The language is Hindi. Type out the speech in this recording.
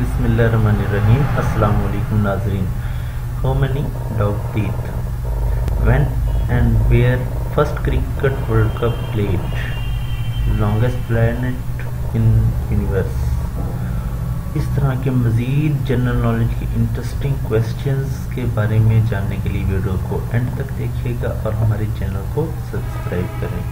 बिस्मिल्लाहिर्रहमानिर्रहीम। अस्सलाम नाजरीन। How many dog teeth when and where first cricket world cup played longest planet in universe इस तरह के मज़ीद जनरल नॉलेज के इंटरेस्टिंग क्वेश्चन के बारे में जानने के लिए वीडियो को एंड तक देखिएगा और हमारे चैनल को सब्सक्राइब करें।